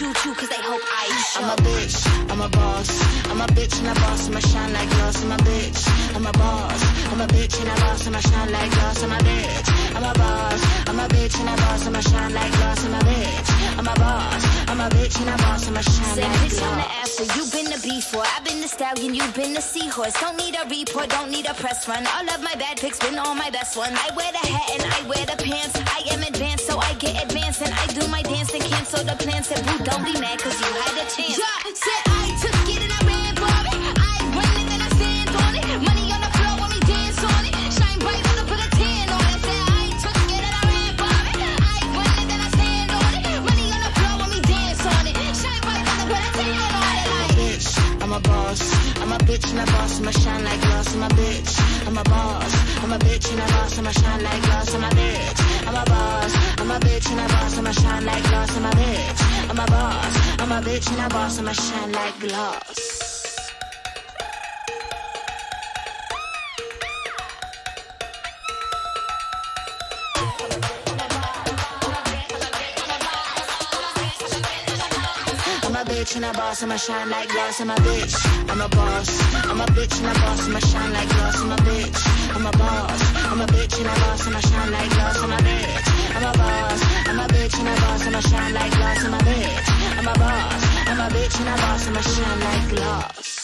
choo, choo, cause they hope I show. I'm a bitch, I'm a boss. I'm a bitch and I'm a boss, I'ma shine like glass. I'm a bitch, I'm a boss. I'm a bitch and a boss, I'ma shine like glass. I'm a bitch, I'm a boss. I'm a bitch and a boss, I'ma shine like glass. I'm a bitch, I'm a boss. I'm a bitch and a boss, I'ma shine Say like bitch on the after, you been the before. I've been the stallion, you've been the seahorse. Don't need a report, don't need a press run. All of my bad pics been all my best ones. I wear the hat and I wear the pants. I am advanced, so I get advanced. And I do my dance and cancel the plans. Said, boo, don't be mad, cause you had a chance. Yeah, said I took it and I ran for it. I run it and I stand on it. Money on the floor when we dance on it. Shine bright as I put a tan on it. Said I took it and I ran for it. I run it and I stand on it. Money on the floor when we dance on it. Shine bright as I put a tan on it. Like, bitch, I'm a boss. I'm a bitch and a boss, I'ma shine like glass. I'm a bitch, I'm a boss. I'm a bitch and a boss, I'ma shine like glass. I'm a bitch, I'm a boss. I'm a bitch and a boss, I'ma shine like glass. I'm a bitch, I'm a boss. I'm a bitch and a boss, I'ma shine like glass. Bitch and a boss, I'ma shine like glass. I'm a bitch, I'm a boss. I'm a bitch and a boss, I'ma shine like glass. I'm a bitch, I'm a boss. I'm a bitch and a boss, I'ma shine like glass. I'm a bitch, I'm a boss. I'm a bitch and a boss, I'ma shine like glass. I'm a bitch, I'm a boss. I'm a bitch and a boss, I'ma shine like glass.